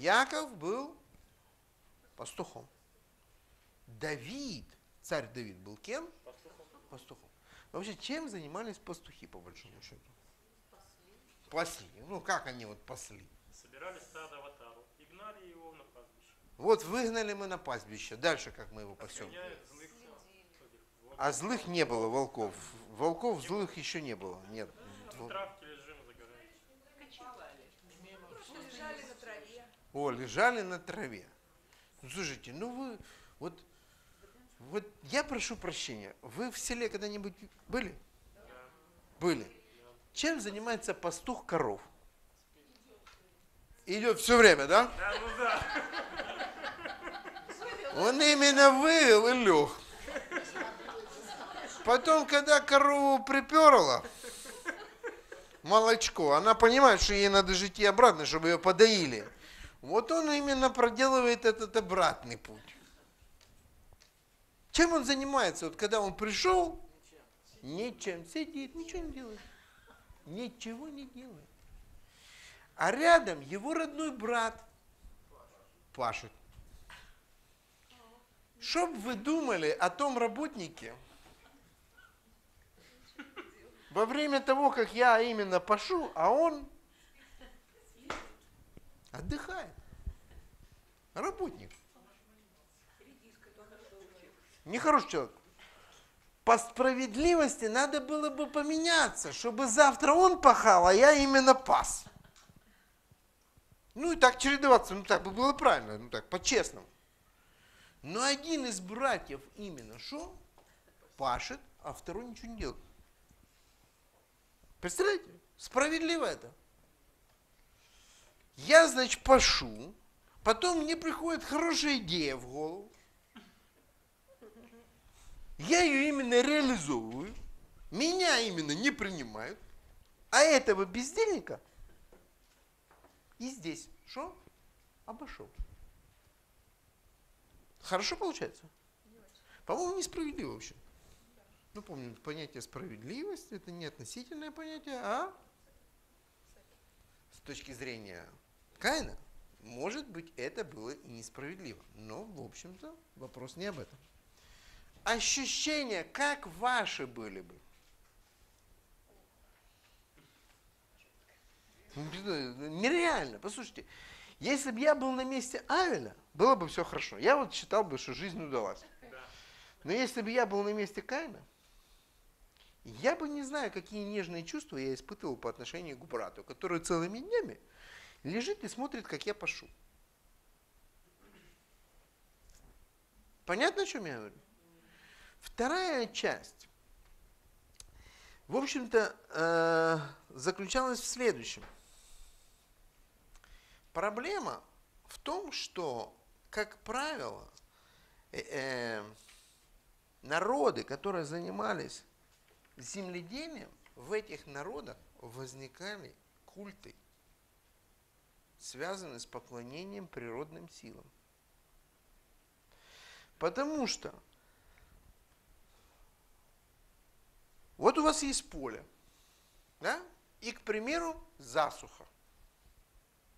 Яков был пастухом. Давид, царь Давид был кем? Пастухом. Вообще, чем занимались пастухи, по большому счету? Пасли. Ну, как они вот пасли? Собирали стадо в Атару и гнали его на пастбище. Вот выгнали мы на пастбище. Дальше как мы его пасем? Злых. А злых не было волков. Волков злых еще не было. Нет. В травке лежим, загораем. Ну, лежали на траве. О, лежали на траве. Ну, слушайте, ну вы, вот, вот я прошу прощения, вы в селе когда-нибудь были? Были. Чем занимается пастух коров? Идет все время, да? Да, ну да. Он именно вывел и лег. Потом, когда корову приперло, молочко, она понимает, что ей надо жить и обратно, чтобы ее подоили. Вот он именно проделывает этот обратный путь. Чем он занимается? Вот когда он пришел, ничем, сидит, ничего не делает. Ничего не делает. А рядом его родной брат пашет. Чтоб вы думали о том работнике, во время того, как я именно пашу, а он отдыхает. Работник. Нехороший человек. По справедливости надо было бы поменяться, чтобы завтра он пахал, а я именно пас. Ну и так чередоваться, ну так бы было правильно, ну так, по-честному. Но один из братьев именно что? Пашет, а второй ничего не делает. Представляете? Справедливо это. Я, значит, пашу, потом мне приходит хорошая идея в голову. Я ее именно реализовываю, меня именно не принимают, а этого бездельника и здесь что? Обошел. Хорошо получается? По-моему, несправедливо вообще. Ну, помню, понятие справедливости это не относительное понятие, а с точки зрения Каина, может быть, это было и несправедливо. Но, в общем-то, вопрос не об этом. Ощущения, как ваши были бы? Нереально. Послушайте, если бы я был на месте Авеля, было бы все хорошо. Я вот считал бы, что жизнь удалась. Но если бы я был на месте Каина, я бы не знаю, какие нежные чувства я испытывал по отношению к брату, который целыми днями лежит и смотрит, как я пашу. Понятно, о чем я говорю? Вторая часть, в общем-то, э, заключалась в следующем. Проблема в том, что, как правило, э, э, народы, которые занимались земледелием, в этих народах возникали культы, связанные с поклонением природным силам. Потому что вот у вас есть поле, да? и, к примеру, засуха.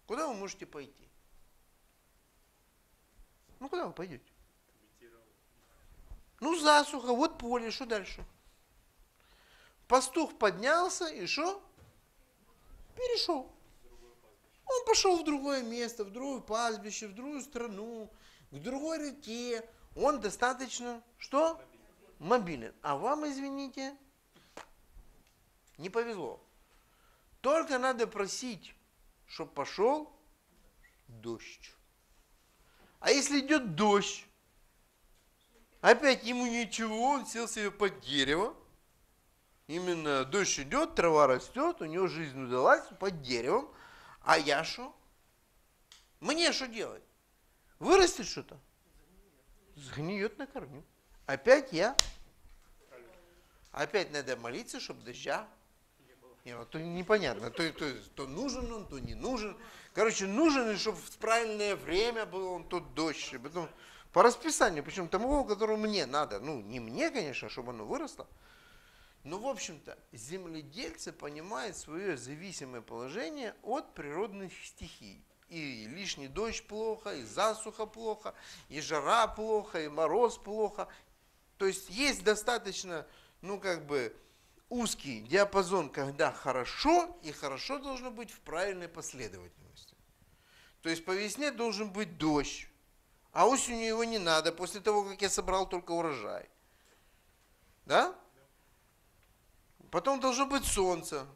Куда вы можете пойти? Ну, куда вы пойдете? Ну, засуха, вот поле, что дальше? Пастух поднялся и что? Перешел. Он пошел в другое место, в другое пастбище, в другую страну, к другой реке. Он достаточно, что? Мобилен. А вам, извините, не повезло. Только надо просить, чтобы пошел дождь. А если идет дождь, опять ему ничего, он сел себе под дерево. Именно дождь идет, трава растет, у него жизнь удалась под деревом. А я что? Мне что делать? Вырастет что-то? Сгниет на корню. Опять я? Опять надо молиться, чтобы дождя не, ну, то непонятно, то, то, то нужен он, то не нужен. Короче, нужен, чтобы в правильное время был он тот дождь. Потом, по расписанию, причем тому, которому мне надо. Ну, не мне, конечно, чтобы оно выросло. Но, в общем-то, земледельцы понимают свое зависимое положение от природных стихий. И лишний дождь плохо, и засуха плохо, и жара плохо, и мороз плохо. То есть есть достаточно, ну как бы, узкий диапазон, когда хорошо, и хорошо должно быть в правильной последовательности. То есть по весне должен быть дождь, а осенью его не надо, после того, как я собрал только урожай. Да? Потом должно быть солнце.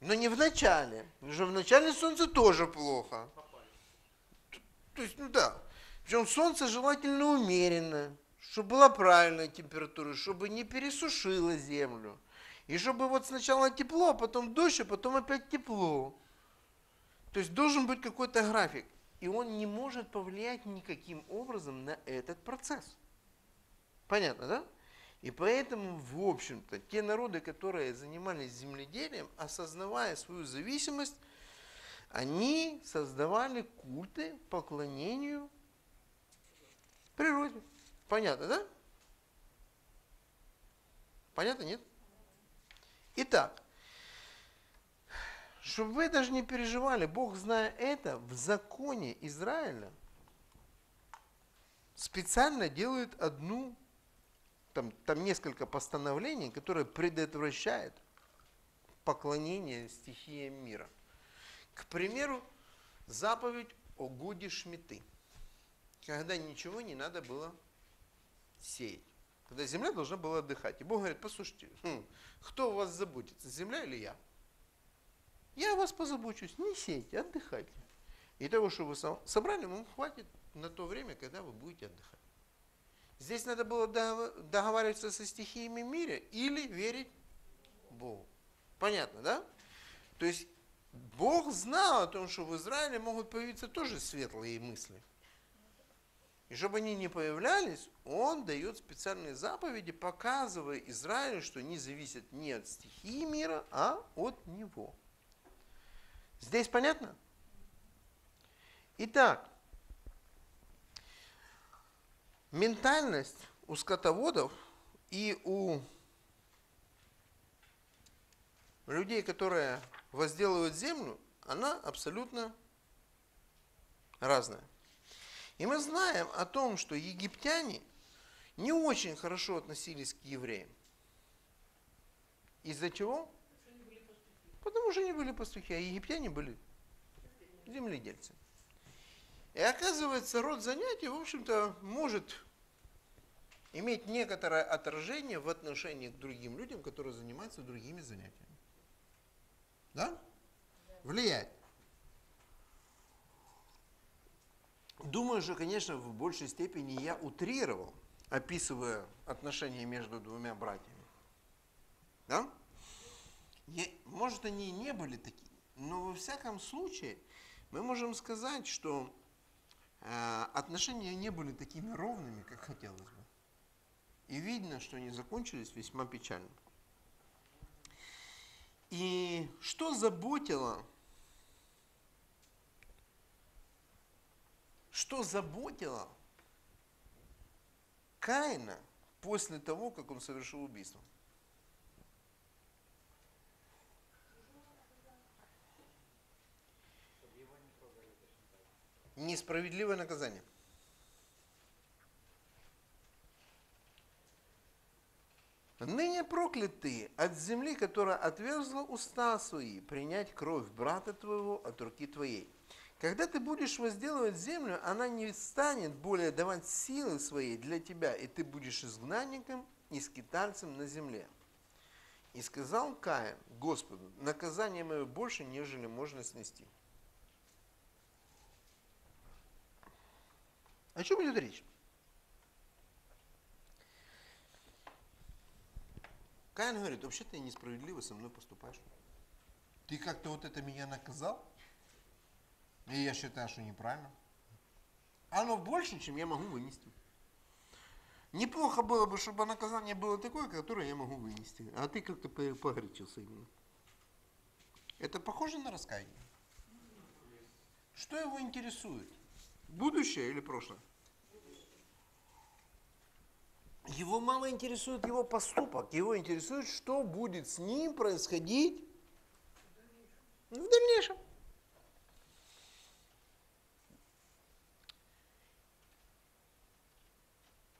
Но не в начале. Потому что в начале солнце тоже плохо. То есть, ну да. Причем солнце желательно умеренно, чтобы была правильная температура, чтобы не пересушило землю. И чтобы вот сначала тепло, а потом дождь, а потом опять тепло. То есть должен быть какой-то график. И он не может повлиять никаким образом на этот процесс. Понятно, да? И поэтому, в общем-то, те народы, которые занимались земледелием, осознавая свою зависимость, они создавали культы поклонению природе. Понятно, да? Понятно, нет? Итак, чтобы вы даже не переживали, Бог, зная это, в законе Израиля специально делает одну там, там несколько постановлений, которые предотвращают поклонение стихиям мира. К примеру, заповедь о годе шмиты, когда ничего не надо было сеять, когда земля должна была отдыхать. И Бог говорит, послушайте, хм, кто у вас заботится, земля или я? Я о вас позабочусь, не сейте, отдыхайте. И того, что вы собрали, вам хватит на то время, когда вы будете отдыхать. Здесь надо было договариваться со стихиями мира или верить Богу. Понятно, да? То есть Бог знал о том, что в Израиле могут появиться тоже светлые мысли. И чтобы они не появлялись, он дает специальные заповеди, показывая Израилю, что они зависят не от стихии мира, а от него. Здесь понятно? Итак, ментальность у скотоводов и у людей, которые возделывают землю, она абсолютно разная. И мы знаем о том, что египтяне не очень хорошо относились к евреям. Из-за чего? Потому что они были пастухи, а египтяне были земледельцы. И оказывается, род занятий, в общем-то, может иметь некоторое отражение в отношении к другим людям, которые занимаются другими занятиями. Да? Влиять. Думаю же, конечно, в большей степени я утрировал, описывая отношения между двумя братьями. Да? Может, они и не были такими, но во всяком случае мы можем сказать, что отношения не были такими ровными, как хотелось бы. И видно, что они закончились весьма печально. И что заботило, что заботило Каина после того, как он совершил убийство? Несправедливое наказание. Ныне прокляты от земли, которая отверзла уста свои, принять кровь брата твоего от руки твоей. Когда ты будешь возделывать землю, она не станет более давать силы своей для тебя, и ты будешь изгнанником и скитальцем на земле. И сказал Каин Господу, наказание мое больше, нежели можно снести. О чем идет речь? Каин говорит, вообще ты несправедливо со мной поступаешь. Ты как-то вот это меня наказал, и я считаю, что неправильно. Оно больше, чем я могу вынести. Неплохо было бы, чтобы наказание было такое, которое я могу вынести. А ты как-то погорячился именно. Это похоже на раскаяние? Что его интересует? Будущее или прошлое? Его мало интересует его поступок, его интересует, что будет с ним происходить в дальнейшем.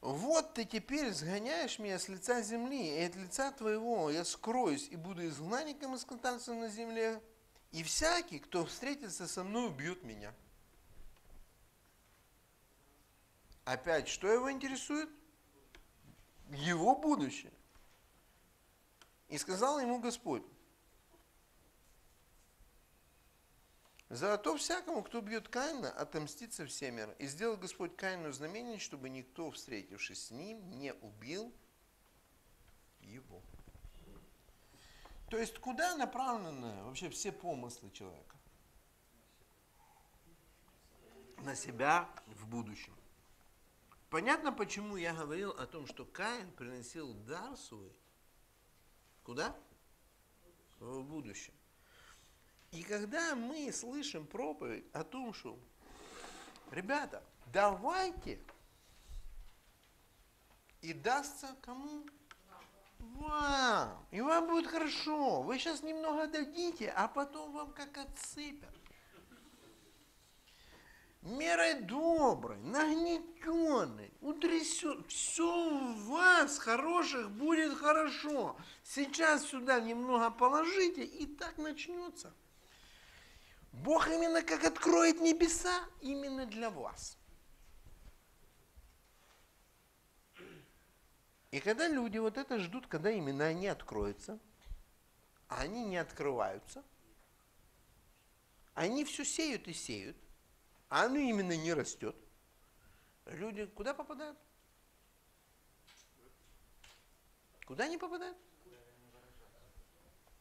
Вот ты теперь сгоняешь меня с лица земли, и от лица твоего я скроюсь и буду изгнанником из на земле, и всякий, кто встретится со мной, убьет меня. Опять, что его интересует? Его будущее. И сказал ему Господь, За то всякому, кто бьет Каина, отомстится всемир. И сделал Господь Каину знамение, чтобы никто, встретившись с ним, не убил его. То есть, куда направлены вообще все помыслы человека? На себя в будущем. Понятно, почему я говорил о том, что Каин приносил дар свой. Куда? В будущем. И когда мы слышим проповедь о том, что, ребята, давайте, и дастся кому? Вам. И вам будет хорошо. Вы сейчас немного дадите, а потом вам как отсыпят. Мерой доброй, нагнетенной, утрясет. Все у вас хороших будет хорошо. Сейчас сюда немного положите, и так начнется. Бог именно как откроет небеса, именно для вас. И когда люди вот это ждут, когда именно они откроются, а они не открываются, они все сеют и сеют, а оно именно не растет, люди куда попадают? Куда они попадают?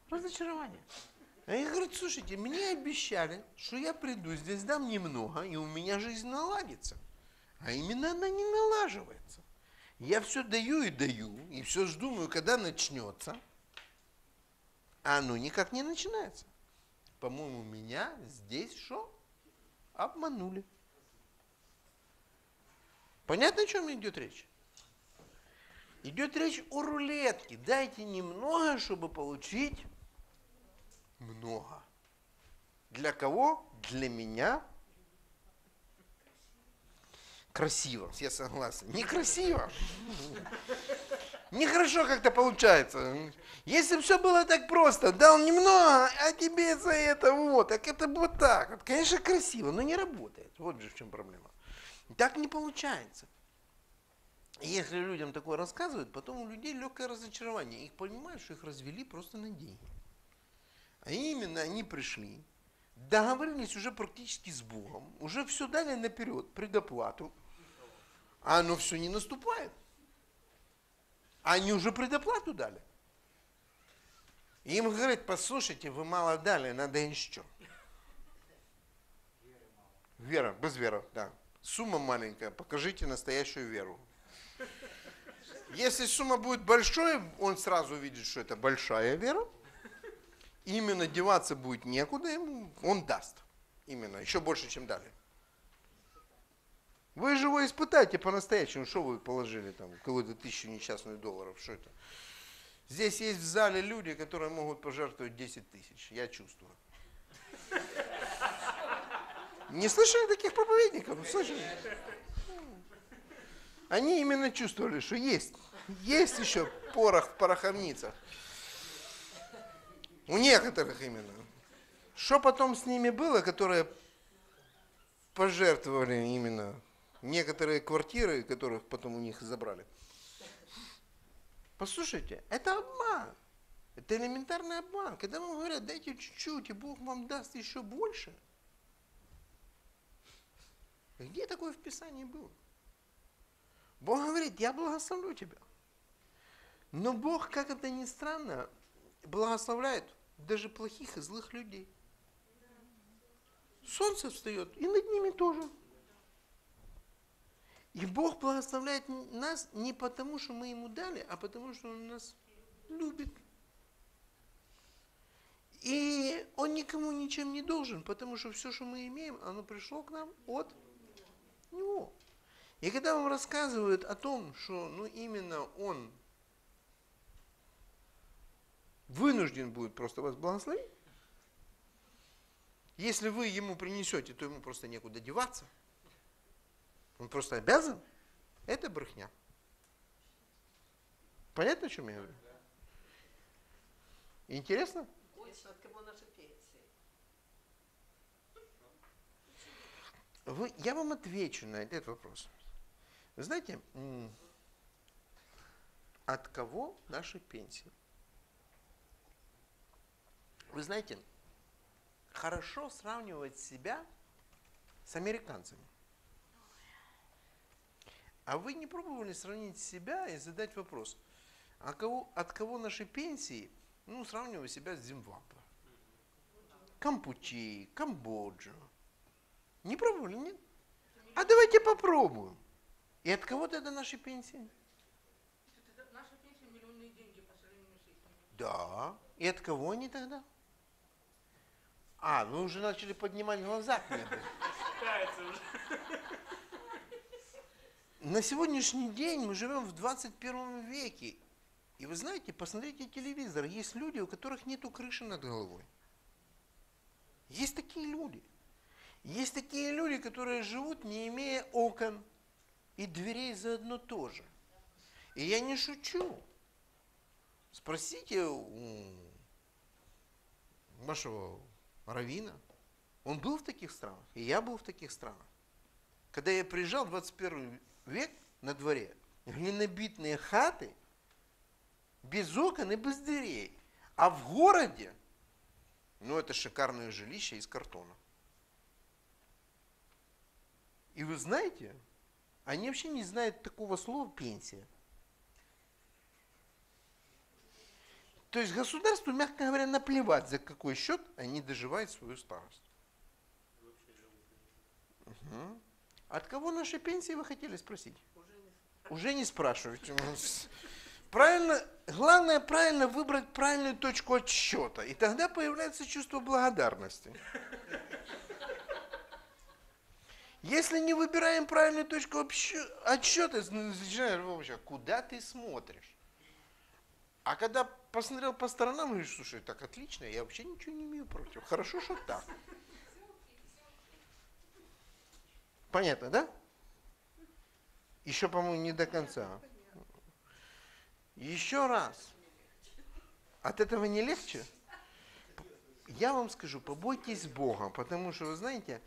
Разочарование. Они говорят, слушайте, мне обещали, что я приду, здесь дам немного, и у меня жизнь наладится. А именно она не налаживается. Я все даю и даю, и все думаю, когда начнется, а оно никак не начинается. По-моему, меня здесь что? Обманули. Понятно, о чем идет речь? Идет речь о рулетке. Дайте немного, чтобы получить много. Для кого? Для меня. Красиво, я согласен. Некрасиво. Нехорошо как-то получается. Если бы все было так просто, дал немного, а тебе за это вот, так это вот так. Вот, конечно, красиво, но не работает. Вот же в чем проблема. Так не получается. Если людям такое рассказывают, потом у людей легкое разочарование. Их понимают, что их развели просто на деньги. А именно они пришли, договорились уже практически с Богом, уже все дали наперед, предоплату, а оно все не наступает. Они уже предоплату дали. Им говорят, послушайте, вы мало дали, надо еще. Вера, без веры, да. Сумма маленькая, покажите настоящую веру. Если сумма будет большой, он сразу увидит, что это большая вера именно деваться будет некуда ему, он даст. Именно, еще больше, чем дали. Вы же его испытайте по-настоящему, что вы положили там, какую-то тысячу несчастных долларов, что это. Здесь есть в зале люди, которые могут пожертвовать 10 тысяч, я чувствую. Не слышали таких проповедников? Слышали? Они именно чувствовали, что есть, есть еще порох в пороховницах. У некоторых именно. Что потом с ними было, которые пожертвовали именно некоторые квартиры, которых потом у них забрали? Послушайте, это обман. Это элементарный обман. Когда вам говорят, дайте чуть-чуть, и Бог вам даст еще больше. Где такое в Писании было? Бог говорит, я благословлю тебя. Но Бог, как это ни странно, благословляет даже плохих и злых людей. Солнце встает, и над ними тоже. И Бог благословляет нас не потому, что мы Ему дали, а потому, что Он нас любит. И Он никому ничем не должен, потому что все, что мы имеем, оно пришло к нам от Него. И когда вам рассказывают о том, что ну, именно Он вынужден будет просто вас благословить. Если вы ему принесете, то ему просто некуда деваться. Он просто обязан. Это брехня. Понятно, о чем я говорю? Интересно? Точно, от кого наши пенсии? Вы, я вам отвечу на этот вопрос. Вы знаете, от кого наши пенсии? Вы знаете, хорошо сравнивать себя с американцами. А вы не пробовали сравнить себя и задать вопрос, а кого, от кого наши пенсии, ну, сравнивая себя с Зимбабве, Кампучи, Камбоджа. Не пробовали, нет? А давайте попробуем. И от кого тогда наши пенсии? Наши пенсии миллионные деньги по сравнению с их. Да. И от кого они тогда? А, вы уже начали поднимать глаза к небу. Считается уже. На сегодняшний день мы живем в 21 веке. И вы знаете, посмотрите телевизор, есть люди, у которых нету крыши над головой. Есть такие люди. Есть такие люди, которые живут, не имея окон и дверей заодно тоже. И я не шучу. Спросите у вашего равина. Он был в таких странах, и я был в таких странах. Когда я приезжал в 21 век на дворе, глинобитные хаты, без окон и без дверей. А в городе, ну это шикарное жилище из картона. И вы знаете, они вообще не знают такого слова пенсия. То есть государству, мягко говоря, наплевать, за какой счет они доживают свою старость. Мгм. От кого наши пенсии вы хотели спросить? Уже не спрашивайте. Правильно, главное правильно выбрать правильную точку отсчета. И тогда появляется чувство благодарности. Если не выбираем правильную точку отсчета, начинаешь вообще, куда ты смотришь? А когда посмотрел по сторонам, говоришь, слушай, так отлично, я вообще ничего не имею против. Хорошо, что так. Понятно, да? Еще, по-моему, не до конца. Еще раз. От этого не легче? Я вам скажу, побойтесь Бога, потому что, вы знаете,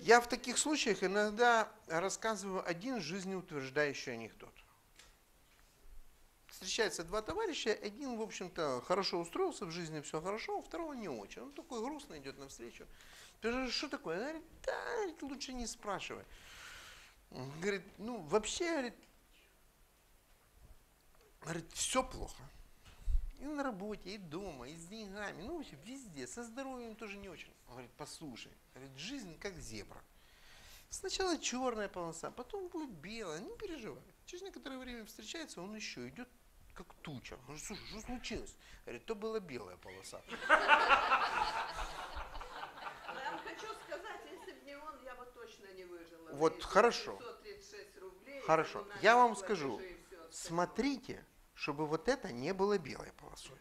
я в таких случаях иногда рассказываю один жизнеутверждающий анекдот. Встречаются два товарища, один, в общем-то, хорошо устроился в жизни, все хорошо, а второго не очень. Он такой грустный идет навстречу. Ты же что такое? Он говорит, да, говорит, лучше не спрашивай. Говорит, ну вообще, говорит, говорит, все плохо. И на работе, и дома, и с деньгами, ну вообще везде, со здоровьем тоже не очень. Он говорит, послушай, говорит, жизнь как зебра. Сначала черная полоса, потом будет белая, не переживай. Через некоторое время встречается, он еще идет как туча. Он говорит, слушай, что случилось? Говорит, то была белая полоса. Но я вам хочу сказать, если бы не он, я бы точно не выжила. Вот хорошо. 536 рублей, Хорошо, я вам скажу, смотрите, чтобы вот это не было белой полосой.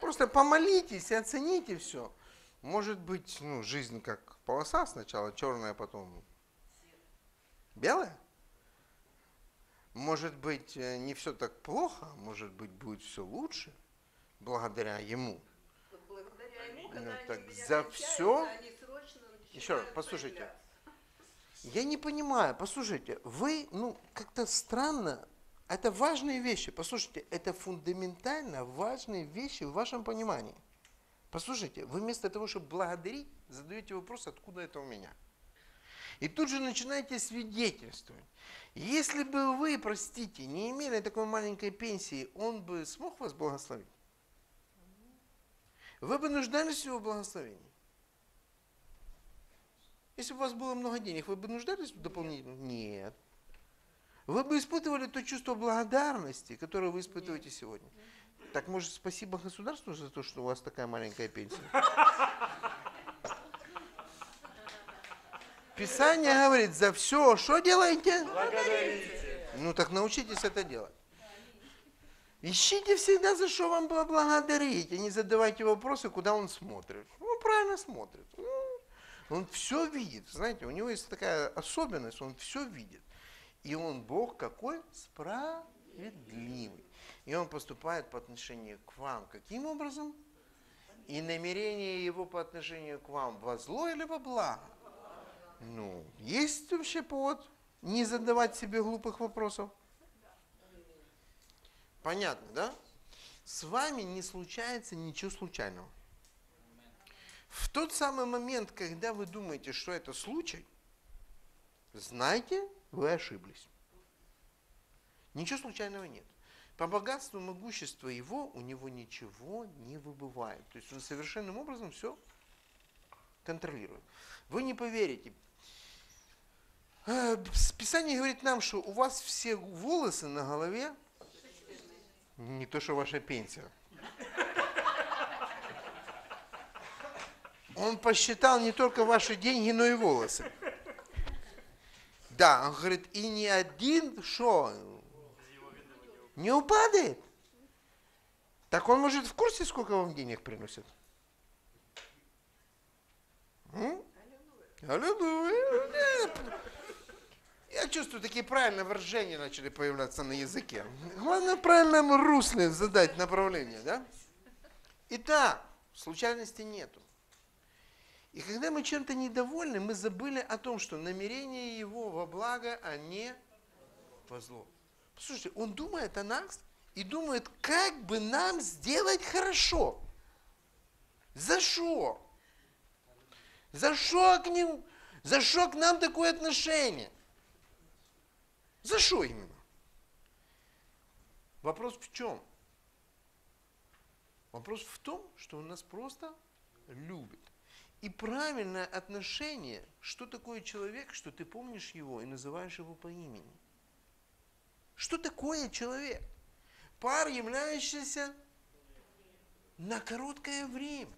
Просто помолитесь и оцените все. Может быть, ну, жизнь как полоса сначала черная, потом белая. Может быть, э, не все так плохо, может быть, будет все лучше, благодаря ему. Благодаря ему, Ну, так за срочно Еще раз, послушайте. Я не понимаю, послушайте, вы, ну, как-то странно, это важные вещи, послушайте, это фундаментально важные вещи в вашем понимании. Послушайте, вы вместо того, чтобы благодарить, задаете вопрос, откуда это у меня. И тут же начинаете свидетельствовать. Если бы вы, простите, не имели такой маленькой пенсии, он бы смог вас благословить? Вы бы нуждались в его благословении? Если бы у вас было много денег, вы бы нуждались в дополнительном? Нет. Вы бы испытывали то чувство благодарности, которое вы испытываете сегодня. Так может спасибо государству за то, что у вас такая маленькая пенсия? Писание говорит, за все, что делаете? Благодарите. Ну так научитесь это делать. Ищите всегда, за что вам было благодарить, и не задавайте вопросы, куда он смотрит. Ну, правильно смотрит. Ну, Он все видит, знаете, у него есть такая особенность, он все видит. И он Бог какой? Справедливый. И он поступает по отношению к вам каким образом? И намерение его по отношению к вам во зло или во благо? Ну, есть вообще повод не задавать себе глупых вопросов? Понятно, да? С вами не случается ничего случайного. В тот самый момент, когда вы думаете, что это случай, знайте, вы ошиблись. Ничего случайного нет. По богатству могуществу его у него ничего не выбывает. То есть он совершенным образом все контролирует. Вы не поверите. Э, Писание говорит нам, что у вас все волосы на голове не то, что ваша пенсия. Он посчитал не только ваши деньги, но и волосы. Да, он говорит, и ни один что? Не упадет. Так он может в курсе, сколько вам денег приносит? М? Аллилуйя. Я чувствую, такие правильные выражения начали появляться на языке. Главное в правильном русле задать направление, да? Итак, случайности нету. И когда мы чем-то недовольны, мы забыли о том, что намерение его во благо, а не во зло. Послушайте, он думает о нас и думает, как бы нам сделать хорошо. За что? За что к ним? За что к нам такое отношение? За что именно? Вопрос в чем? Вопрос в том, что он нас просто любит. И правильное отношение, что такое человек, что ты помнишь его и называешь его по имени. Что такое человек? Пар, являющийся на короткое время.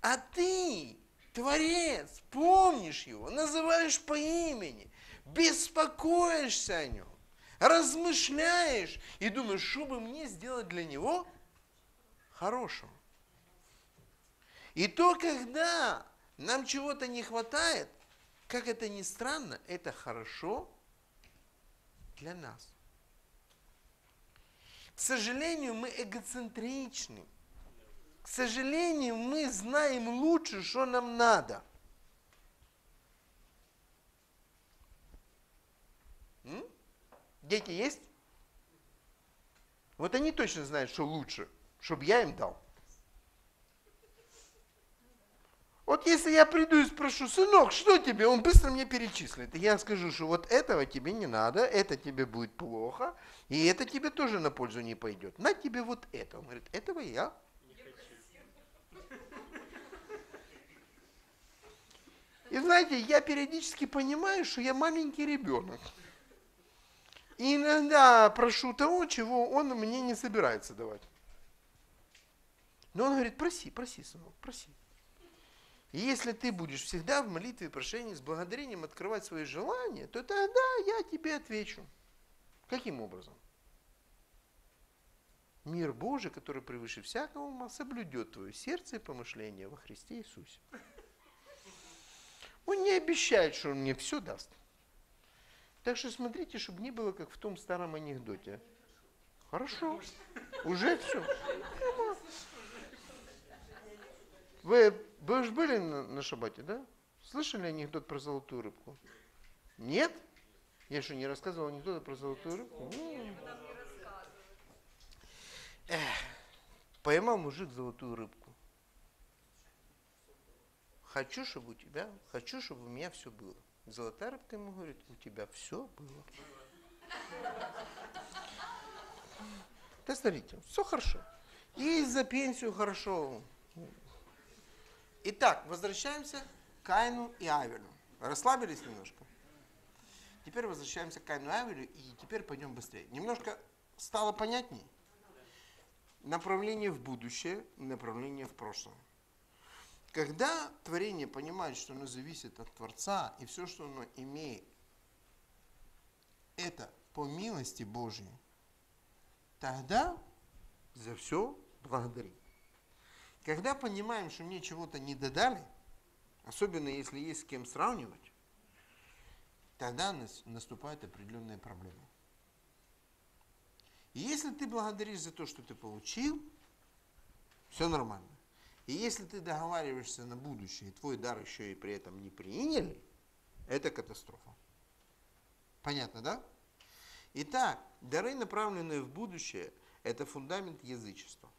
А ты, Творец, помнишь его, называешь по имени, беспокоишься о нем, размышляешь и думаешь, что бы мне сделать для него хорошего. И то, когда нам чего-то не хватает, как это ни странно, это хорошо для нас. К сожалению, мы эгоцентричны. К сожалению, мы знаем лучше, что нам надо. М? Дети есть? Вот они точно знают, что лучше, чтобы я им дал. Вот если я приду и спрошу, сынок, что тебе, он быстро мне перечислит. Я скажу, что вот этого тебе не надо, это тебе будет плохо, и это тебе тоже на пользу не пойдет. На тебе вот это. Он говорит, этого я И знаете, я периодически понимаю, что я маленький ребенок. И иногда прошу того, чего он мне не собирается давать. Но он говорит, проси, проси, сынок, проси. И если ты будешь всегда в молитве и прошении с благодарением открывать свои желания, то тогда я тебе отвечу. Каким образом? Мир Божий, который превыше всякого ума, соблюдет твое сердце и помышление во Христе Иисусе. Он не обещает, что он мне все даст. Так что смотрите, чтобы не было как в том старом анекдоте. Хорошо. Уже все. Вы, вы же были на, на шабате, да? Слышали анекдот про золотую рыбку? Нет? Я что, не рассказывал анекдоты про золотую рыбку? Эх, поймал мужик золотую рыбку. Хочу, чтобы у тебя, хочу, чтобы у меня все было. Золотая рыбка ему говорит, у тебя все было. Да смотрите, все хорошо. И за пенсию хорошо. Итак, возвращаемся к Каину и Авелю. Расслабились немножко? Теперь возвращаемся к Каину и Авелю, и теперь пойдем быстрее. Немножко стало понятней? Направление в будущее, направление в прошлое. Когда творение понимает, что оно зависит от Творца, и все, что оно имеет, это по милости Божьей, тогда за все благодарим. Когда понимаем, что мне чего-то не додали, особенно если есть с кем сравнивать, тогда нас- наступает определенная проблема. И если ты благодаришь за то, что ты получил, все нормально. И если ты договариваешься на будущее, и твой дар еще и при этом не приняли, это катастрофа. Понятно, да? Итак, дары, направленные в будущее, это фундамент язычества.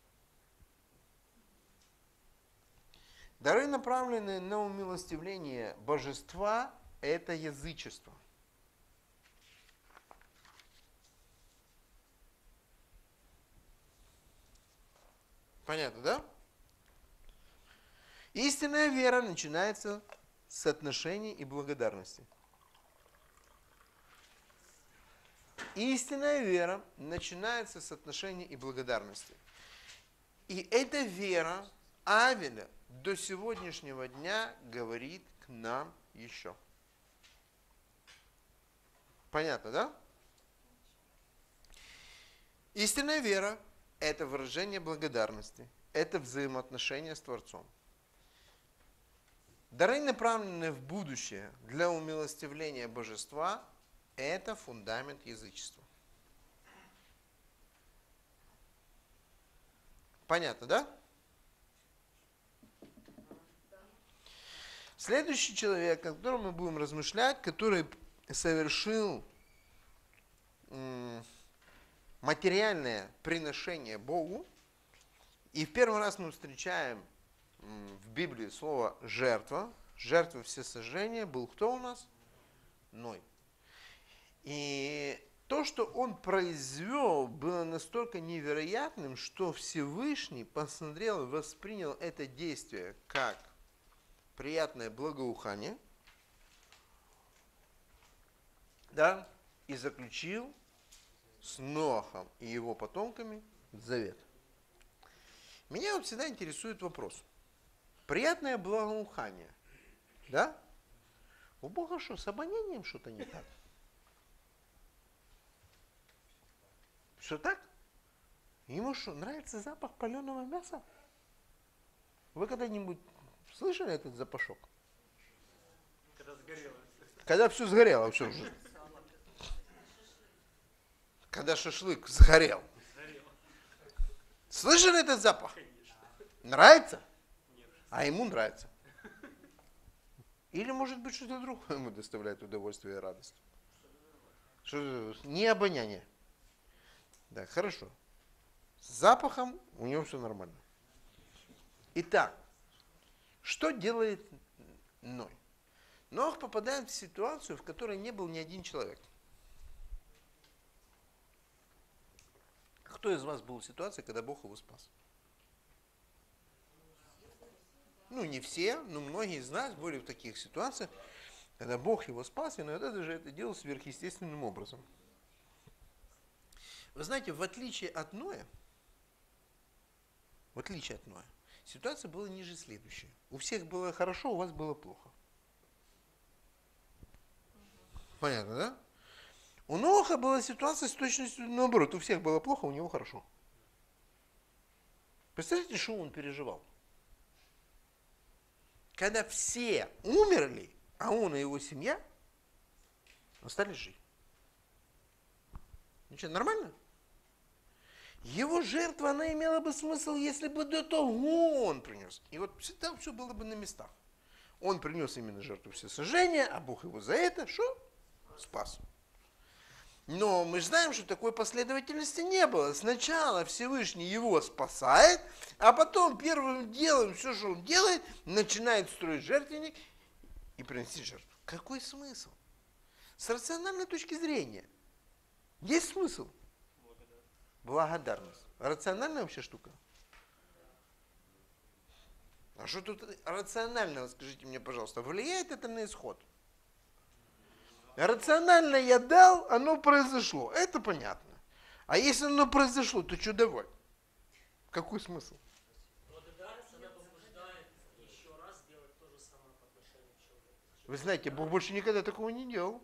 Дары, направленные на умилостивление божества, это язычество. Понятно, да? Истинная вера начинается с отношений и благодарности. Истинная вера начинается с отношений и благодарности. И эта вера Авеля до сегодняшнего дня говорит к нам еще. Понятно, да? Истинная вера – это выражение благодарности, это взаимоотношения с Творцом. Дары, направленные в будущее для умилостивления божества, это фундамент язычества. Понятно, да? Следующий человек, о котором мы будем размышлять, который совершил материальное приношение Богу, и в первый раз мы встречаем в Библии слово жертва, жертва всесожжения, был кто у нас? Ной. И то, что он произвел, было настолько невероятным, что Всевышний посмотрел воспринял это действие как приятное благоухание, да, и заключил с Нохом и его потомками завет. Меня вот всегда интересует вопрос. Приятное благоухание, да? У Бога что, с обонянием что-то не так? Все так? Ему что, нравится запах паленого мяса? Вы когда-нибудь слышали этот запашок? Когда сгорело. Когда все сгорело, все уже. Когда шашлык сгорел. Слышали этот запах? Конечно. Нравится? Нет. А ему нравится. Или, может быть, что-то другое ему доставляет удовольствие и радость. Что, не обоняние. Да, хорошо. С запахом у него все нормально. Итак, что делает Ной? Нох попадает в ситуацию, в которой не был ни один человек. Кто из вас был в ситуации, когда Бог его спас? Ну, не все, но многие из нас были в таких ситуациях, когда Бог его спас, и иногда даже это делал сверхъестественным образом. Вы знаете, в отличие от Ноя, в отличие от Ноя, ситуация была ниже следующая. У всех было хорошо, у вас было плохо. Понятно, да? У Ноха была ситуация с точностью наоборот. У всех было плохо, у него хорошо. Представляете, что он переживал? Когда все умерли, а он и его семья остались жить. Ну что, нормально? Его жертва, она имела бы смысл, если бы до того он принес. И вот всегда все было бы на местах. Он принес именно жертву всесожжения, а Бог его за это, что? Спас. Но мы знаем, что такой последовательности не было. Сначала Всевышний его спасает, а потом первым делом все, что он делает, начинает строить жертвенник и приносить жертву. Какой смысл? С рациональной точки зрения, есть смысл? Благодарность. Рациональная вообще штука? А что тут рационального, скажите мне, пожалуйста, влияет это на исход? Рационально я дал, оно произошло. Это понятно. А если оно произошло, то что давай? Какой смысл? Вы знаете, Бог больше никогда такого не делал.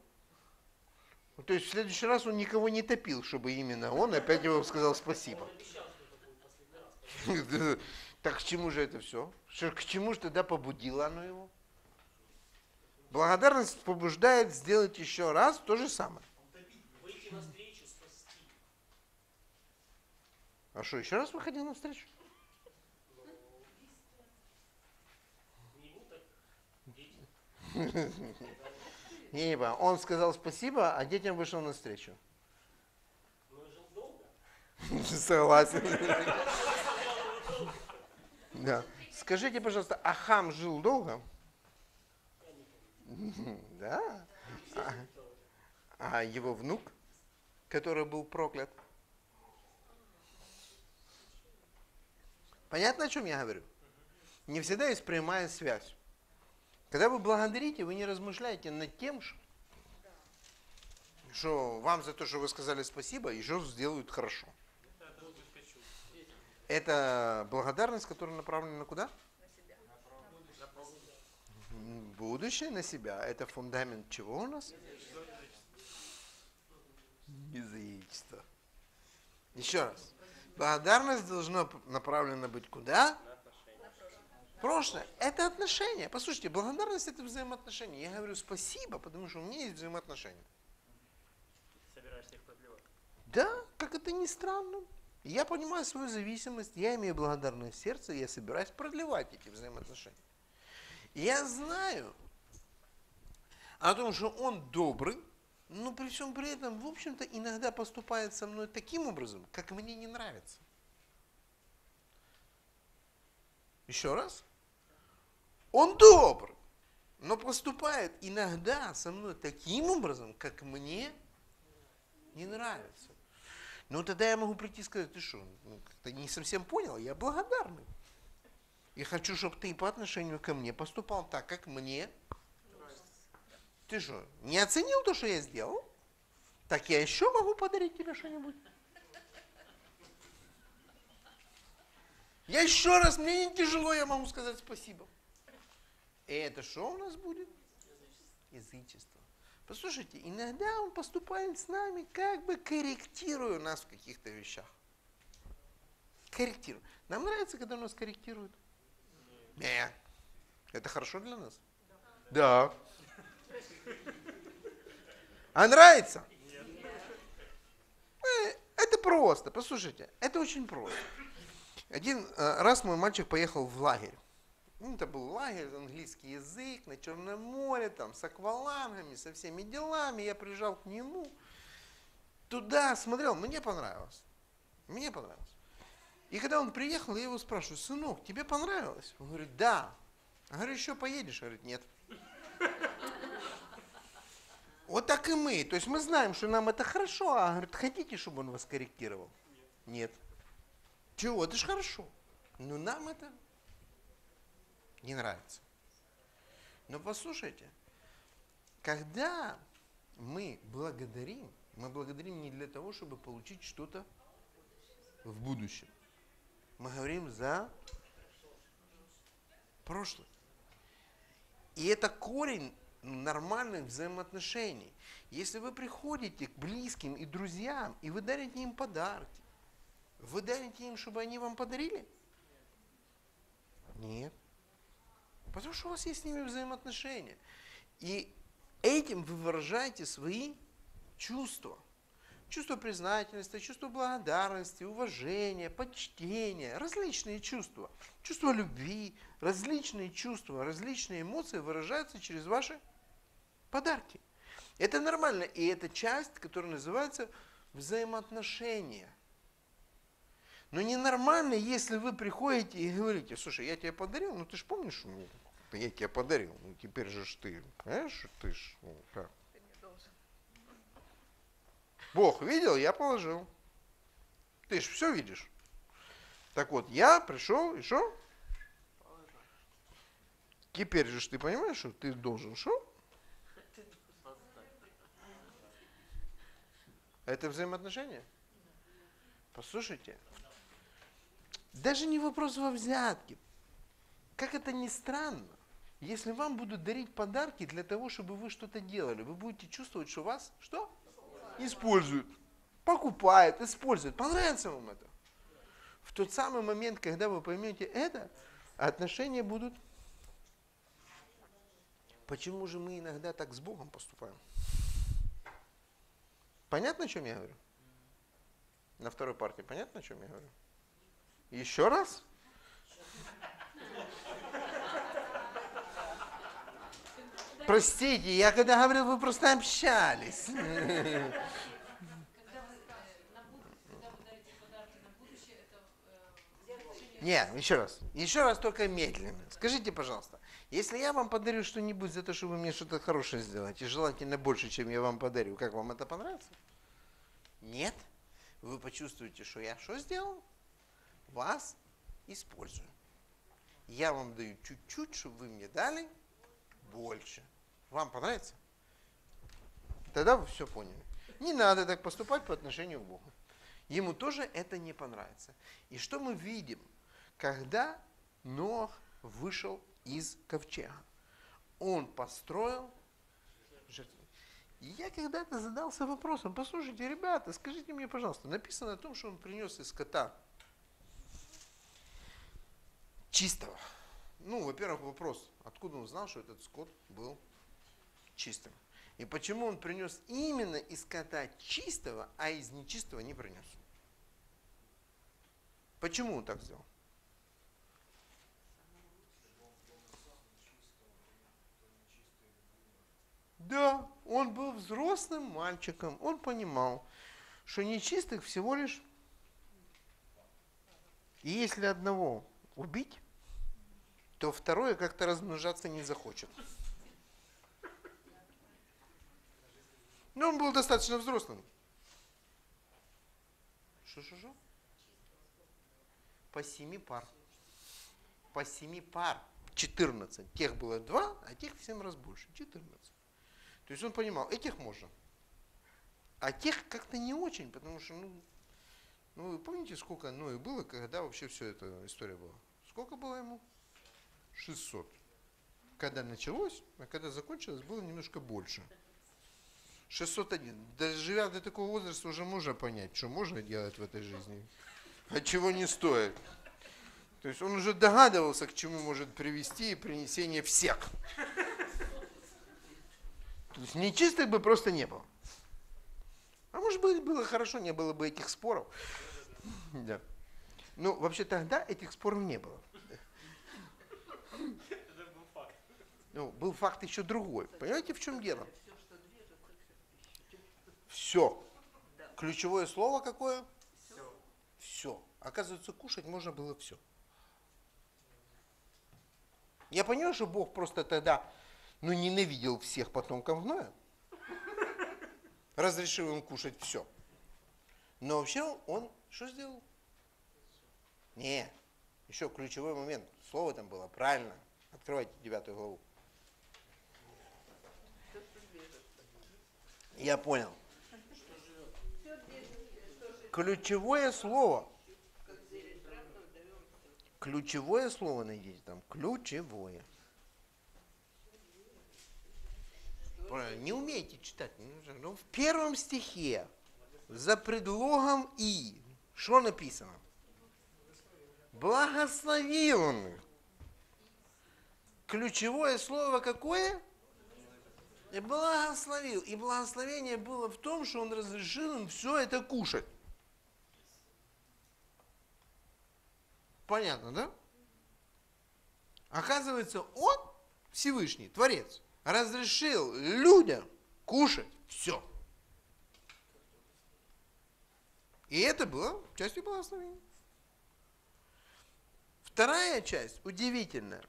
Ну, То есть в следующий раз он никого не топил, чтобы именно он опять его сказал спасибо. Так к чему же это все? К чему же тогда побудило оно его? Благодарность побуждает сделать еще раз то же самое. А что, еще раз выходил навстречу? Не Не, не понимаю. Он сказал спасибо, а детям вышел навстречу. Но и жил долго. Согласен. Да. Скажите, пожалуйста, а хам жил долго? Да. А, а его внук, который был проклят? Понятно, о чем я говорю? Не всегда есть прямая связь. Когда вы благодарите, вы не размышляете над тем, что вам за то, что вы сказали спасибо, еще сделают хорошо. Это благодарность, которая направлена на куда? Будущее на себя. Это фундамент чего у нас? Язычество. Еще раз. Благодарность должна направлена быть куда? Прошлое. Это отношения. Послушайте, благодарность это взаимоотношения. Я говорю спасибо, потому что у меня есть взаимоотношения. Собираешься их продлевать. Да, как это ни странно. Я понимаю свою зависимость, я имею благодарное сердце, я собираюсь продлевать эти взаимоотношения. Я знаю о том, что он добрый, но при всем при этом, в общем-то, иногда поступает со мной таким образом, как мне не нравится. Еще раз. Он добр, но поступает иногда со мной таким образом, как мне не нравится. Ну тогда я могу прийти и сказать, ты что, ну, ты не совсем понял, я благодарный. И хочу, чтобы ты по отношению ко мне поступал так, как мне. Ты что, не оценил то, что я сделал? Так я еще могу подарить тебе что-нибудь. Я еще раз, мне не тяжело, я могу сказать спасибо. И это что у нас будет? Язычество. Послушайте, иногда он поступает с нами, как бы корректируя нас в каких-то вещах. Корректирует. Нам нравится, когда нас корректируют? Не. Это хорошо для нас? Да. А нравится? Э, Это просто, послушайте, это очень просто. Один э, раз мой мальчик поехал в лагерь. Ну, это был лагерь, английский язык, на Черном море, там, с аквалангами, со всеми делами. Я приезжал к нему, туда смотрел, мне понравилось. Мне понравилось. И когда он приехал, я его спрашиваю, сынок, тебе понравилось? Он говорит, да. Я говорю, еще поедешь? Он говорит, нет. Вот так и мы. То есть мы знаем, что нам это хорошо, а говорит, хотите, чтобы он вас корректировал? Нет. Чего? Это же хорошо. Но нам это не нравится. Но послушайте, когда мы благодарим, мы благодарим не для того, чтобы получить что-то в будущем. Мы говорим за прошлое. И это корень нормальных взаимоотношений. Если вы приходите к близким и друзьям, и вы дарите им подарки, вы дарите им, чтобы они вам подарили? Нет. Потому что у вас есть с ними взаимоотношения. И этим вы выражаете свои чувства. Чувство признательности, чувство благодарности, уважения, почтения, различные чувства. Чувство любви, различные чувства, различные эмоции выражаются через ваши подарки. Это нормально, и это часть, которая называется взаимоотношения. Но ненормально, если вы приходите и говорите, слушай, я тебе подарил, ну ты же помнишь, я тебе подарил, ну теперь же ж ты, понимаешь, ты ж, ну, как? Бог видел, я положил. Ты же все видишь. Так вот, я пришел и что? Теперь же ж ты понимаешь, что ты должен что? Это взаимоотношения? Послушайте, даже не вопрос во взятке. Как это ни странно, если вам будут дарить подарки для того, чтобы вы что-то делали, вы будете чувствовать, что вас что? Используют. Покупают, используют. Понравится вам это? В тот самый момент, когда вы поймете это, отношения будут Почему же мы иногда так с Богом поступаем? Понятно, о чем я говорю? На второй партии понятно, о чем я говорю? Еще раз? Простите, я когда говорил, вы просто общались. Э, Нет, еще раз. Еще раз только медленно. Скажите, пожалуйста, если я вам подарю что-нибудь за то, что вы мне что-то хорошее сделаете, желательно больше, чем я вам подарю, как вам это понравится? Нет? Вы почувствуете, что я что сделал? Вас использую. Я вам даю чуть-чуть, чтобы вы мне дали больше. Вам понравится? Тогда вы все поняли. Не надо так поступать по отношению к Богу. Ему тоже это не понравится. И что мы видим, когда Нох вышел из ковчега? Он построил жертвенник. И я когда-то задался вопросом, послушайте, ребята, скажите мне, пожалуйста, написано о том, что он принес из скота чистого. Ну, во-первых, вопрос, откуда он знал, что этот скот был чистым? И почему он принес именно из скота чистого, а из нечистого не принес? Почему он так сделал? Да, он был взрослым мальчиком, он понимал, что нечистых всего лишь... И если одного убить, то второе как-то размножаться не захочет. Но он был достаточно взрослым. Что-что-что? По семи пар. По семи пар. 14. Тех было два, а тех в 7 раз больше. 14. То есть он понимал, этих можно. А тех как-то не очень, потому что, ну, ну вы помните, сколько ну и было, когда вообще все эта история была? Сколько было ему? 600. Когда началось, а когда закончилось, было немножко больше. 601. Доживя до такого возраста, уже можно понять, что можно делать в этой жизни, а чего не стоит. То есть он уже догадывался, к чему может привести принесение всех. То есть нечистых бы просто не было. А может быть, было хорошо, не было бы этих споров. Да. Ну, вообще тогда этих споров не было. Ну, был факт еще другой. Понимаете, в чем дело? Все, что движется, все Все. Ключевое слово какое? Все. Оказывается, кушать можно было все. Я понимаю, что Бог просто тогда ну, ненавидел всех потомков Ноя. Разрешил им кушать все. Но вообще он что сделал? Не, еще ключевой момент. Слово там было правильно. Открывайте девятую главу. Все. Я понял. Все движется, что же, Ключевое слово. Ключевое слово найдите там. Ключевое. Не умеете читать. Ну, в первом стихе за предлогом «и» что написано? Благословил он. Ключевое слово какое? И благословил. И благословение было в том, что он разрешил им все это кушать. Понятно, да? Оказывается, он, Всевышний, Творец, разрешил людям кушать все. И это было частью благословения. Вторая часть удивительная.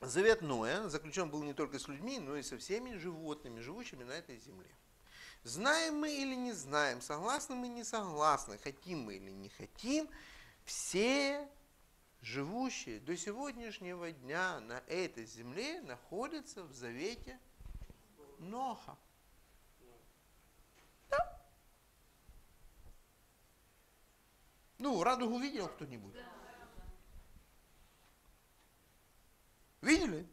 Завет Ноя заключен был не только с людьми, но и со всеми животными, живущими на этой земле. Знаем мы или не знаем, согласны мы не согласны, хотим мы или не хотим, все живущие до сегодняшнего дня на этой земле находятся в завете Ноха. Да. Ну, радугу видел кто-нибудь? Видели?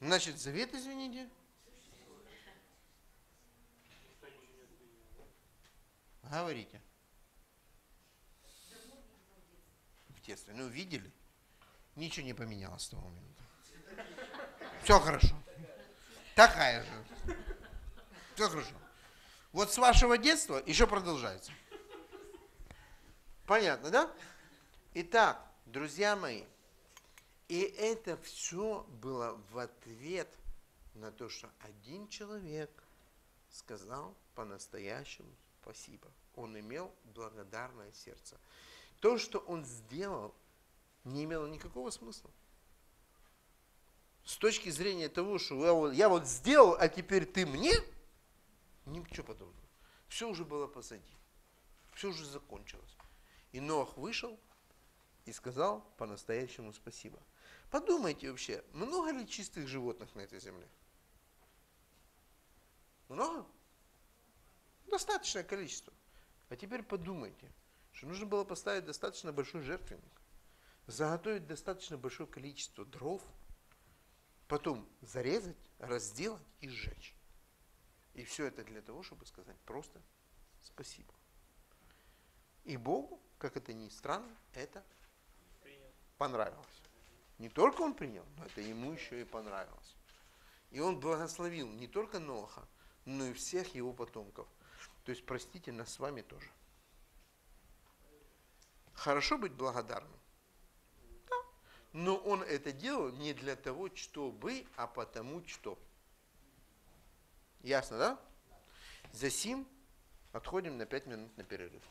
Значит, завет, извините. Говорите. Детстве. Ну, видели? Ничего не поменялось с того момента. Все хорошо. такая же. Все хорошо. Вот с вашего детства еще продолжается. Понятно, да? Итак, друзья мои, и это все было в ответ на то, что один человек сказал по-настоящему спасибо. Он имел благодарное сердце. То, что он сделал, не имело никакого смысла. С точки зрения того, что я вот, я вот сделал, а теперь ты мне, ничего подобного. Все уже было позади. Все уже закончилось. И Ноах вышел и сказал по-настоящему спасибо. Подумайте вообще, много ли чистых животных на этой земле? Много? Достаточное количество. А теперь подумайте, что нужно было поставить достаточно большой жертвенник, заготовить достаточно большое количество дров, потом зарезать, разделать и сжечь. И все это для того, чтобы сказать просто спасибо. И Богу, как это ни странно, это понравилось. Не только он принял, но это ему еще и понравилось. И он благословил не только Ноха, но и всех его потомков. То есть, простите, нас с вами тоже. Хорошо быть благодарным. Да. Но он это делал не для того, чтобы, а потому что. Ясно, да? Засим отходим на 5 минут на перерыв.